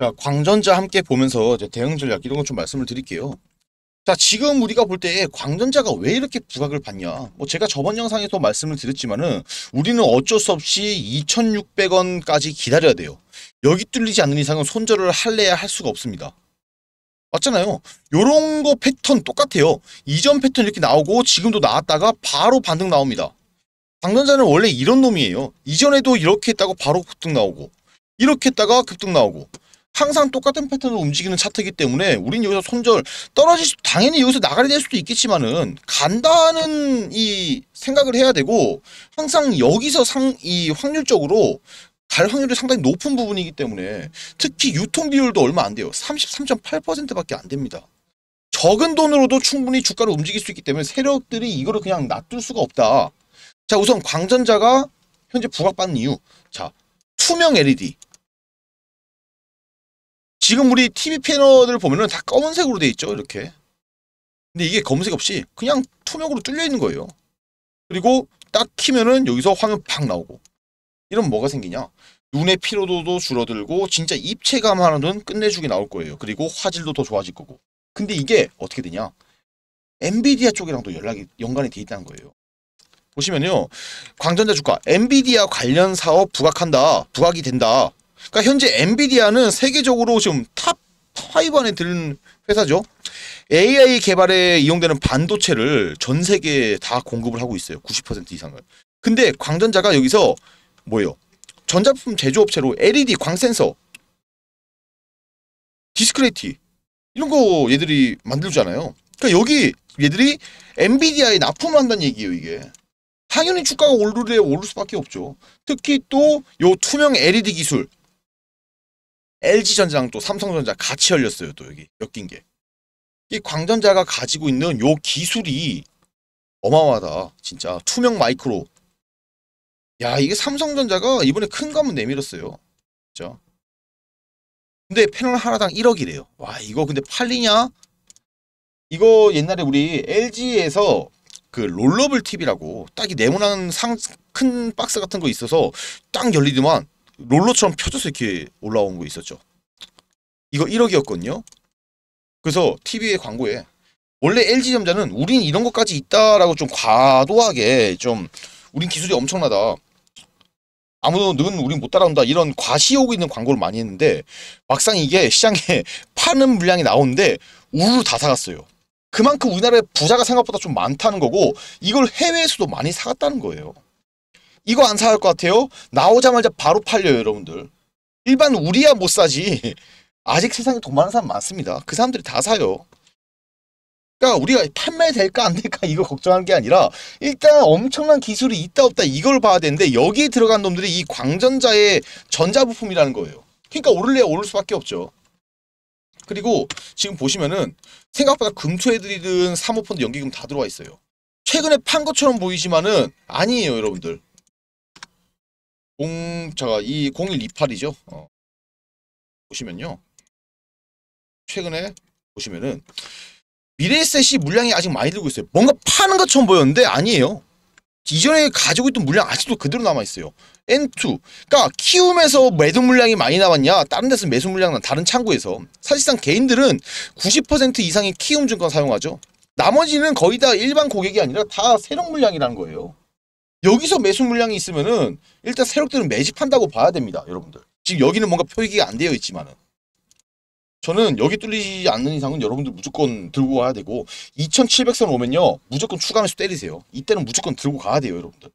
자, 광전자 함께 보면서 이제 대응 전략 이런 거 좀 말씀을 드릴게요. 자, 지금 우리가 볼 때 광전자가 왜 이렇게 부각을 받냐? 뭐 제가 저번 영상에서 말씀을 드렸지만은 우리는 어쩔 수 없이 2,600원까지 기다려야 돼요. 여기 뚫리지 않는 이상은 손절을 할래야 할 수가 없습니다. 맞잖아요. 요런 거 패턴 똑같아요. 이전 패턴 이렇게 나오고 지금도 나왔다가 바로 반등 나옵니다. 광전자는 원래 이런 놈이에요. 이전에도 이렇게 했다고 바로 급등 나오고 이렇게 했다가 급등 나오고 항상 똑같은 패턴으로 움직이는 차트이기 때문에 우린 여기서 손절 떨어질 수 당연히 여기서 나가리 될 수도 있겠지만은 간다는 이 생각을 해야 되고 항상 여기서 상 이 확률적으로 갈 확률이 상당히 높은 부분이기 때문에 특히 유통 비율도 얼마 안 돼요. 33.8%밖에 안 됩니다. 적은 돈으로도 충분히 주가를 움직일 수 있기 때문에 세력들이 이거를 그냥 놔둘 수가 없다. 자, 우선 광전자가 현재 부각받는 이유. 자, 투명 LED. 지금 우리 TV 패널을 보면은 다 검은색으로 돼 있죠, 이렇게. 근데 이게 검은색 없이 그냥 투명으로 뚫려 있는 거예요. 그리고 딱 키면은 여기서 화면 팍 나오고. 이러면 뭐가 생기냐? 눈의 피로도도 줄어들고 진짜 입체감 하나는 끝내주게 나올 거예요. 그리고 화질도 더 좋아질 거고. 근데 이게 어떻게 되냐? 엔비디아 쪽이랑도 연락이 연관이 돼 있다는 거예요. 보시면요. 광전자 주가 엔비디아 관련 사업 부각한다. 부각이 된다. 그러니까 현재 엔비디아는 세계적으로 지금 top 5 안에 드는 회사죠. AI 개발에 이용되는 반도체를 전 세계에 다 공급을 하고 있어요. 90% 이상을. 근데 광전자가 여기서 뭐예요? 전자부품 제조업체로 LED 광센서, discrete 이런 거 얘들이 만들잖아요. 그러니까 여기 얘들이 엔비디아에 납품을 한다는 얘기예요, 이게. 당연히 주가가 오르래 오를 수밖에 없죠. 특히 또 요 투명 LED 기술 LG전자랑 또 삼성전자 같이 열렸어요. 또 여기 엮인 게. 이 광전자가 가지고 있는 요 기술이 어마어마하다. 진짜 투명 마이크로. 야 이게 삼성전자가 이번에 큰거 한번 내밀었어요. 그죠? 근데 패널 하나당 1억이래요. 와 이거 근데 팔리냐? 이거 옛날에 우리 LG에서 그 롤러블 TV라고 딱 이 네모난 상 큰 박스 같은 거 있어서 딱 열리더만 롤러처럼 펴져서 이렇게 올라온 거 있었죠. 이거 1억이었거든요. 그래서 TV에 광고에 원래 LG전자는 우린 이런 것까지 있다라고 좀 과도하게 좀 우린 기술이 엄청나다. 아무는 우린 못 따라온다 이런 과시욕 있는 광고를 많이 했는데 막상 이게 시장에 파는 물량이 나오는데 우르르 다 사갔어요. 그만큼 우리나라에 부자가 생각보다 좀 많다는 거고 이걸 해외에서도 많이 사갔다는 거예요. 이거 안 사갈 것 같아요? 나오자마자 바로 팔려요, 여러분들. 일반 우리야 못 사지. 아직 세상에 돈 많은 사람 많습니다. 그 사람들이 다 사요. 그러니까 우리가 판매될까 안 될까 이거 걱정하는 게 아니라 일단 엄청난 기술이 있다 없다 이걸 봐야 되는데 여기에 들어간 놈들이 이 광전자의 전자부품이라는 거예요. 그러니까 오를래야 오를 수밖에 없죠. 그리고 지금 보시면은 생각보다 금투애들이든 사모펀드 연기금 다 들어와 있어요. 최근에 판 것처럼 보이지만은 아니에요, 여러분들. 0, 자가 이 0128이죠. 어. 보시면요. 최근에 보시면은 미래에셋이 물량이 아직 많이 들고 있어요. 뭔가 파는 것처럼 보였는데 아니에요. 이전에 가지고 있던 물량 아직도 그대로 남아 있어요. N2. 그러니까 키움에서 매수 물량이 많이 나왔냐? 다른 데서 매수 물량은 다른 창구에서. 사실상 개인들은 90% 이상의 키움 증권 사용하죠. 나머지는 거의 다 일반 고객이 아니라 다 세력 물량이라는 거예요. 여기서 매수 물량이 있으면은 일단 세력들은 매집한다고 봐야 됩니다, 여러분들. 지금 여기는 뭔가 표기가 안 되어 있지만은. 저는 여기 뚫리지 않는 이상은 여러분들 무조건 들고 가야 되고 2700선 오면요 무조건 추가 매수 때리세요 이때는 무조건 들고 가야 돼요 여러분들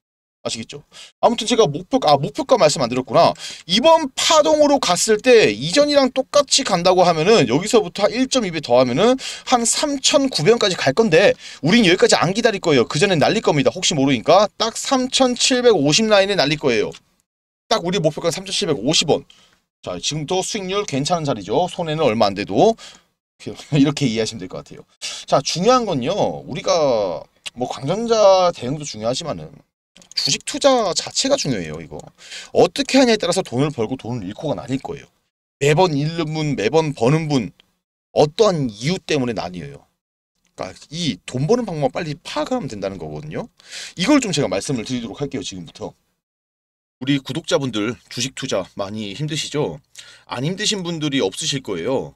아시겠죠? 아무튼 제가 목표가 아 목표가 말씀 안 드렸구나 이번 파동으로 갔을 때 이전이랑 똑같이 간다고 하면은 여기서부터 1.2배 더 하면은 한 3,900원까지 갈 건데 우린 여기까지 안 기다릴 거예요 그 전에 날릴 겁니다 혹시 모르니까 딱 3,750 라인에 날릴 거예요 딱 우리 목표가 3,750원 자, 지금도 수익률 괜찮은 자리죠. 손해는 얼마 안 돼도 이렇게 이해하시면 될 것 같아요. 자, 중요한 건요. 우리가 뭐 광전자 대응도 중요하지만은 주식 투자 자체가 중요해요, 이거. 어떻게 하냐에 따라서 돈을 벌고 돈을 잃고가 나뉠 거예요. 매번 잃는 분, 매번 버는 분 어떠한 이유 때문에 나뉘어요. 그러니까 이 돈 버는 방법 빨리 파악하면 된다는 거거든요. 이걸 좀 제가 말씀을 드리도록 할게요, 지금부터. 우리 구독자분들 주식 투자 많이 힘드시죠? 안 힘드신 분들이 없으실 거예요.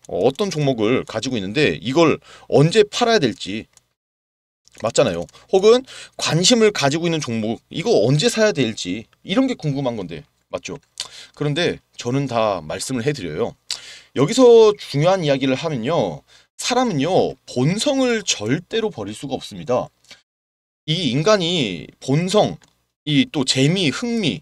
어떤 종목을 가지고 있는데 이걸 언제 팔아야 될지 맞잖아요. 혹은 관심을 가지고 있는 종목 이거 언제 사야 될지 이런 게 궁금한 건데 맞죠? 그런데 저는 다 말씀을 해드려요. 여기서 중요한 이야기를 하면요. 사람은요 본성을 절대로 버릴 수가 없습니다. 이 인간이 본성, 이 또 재미, 흥미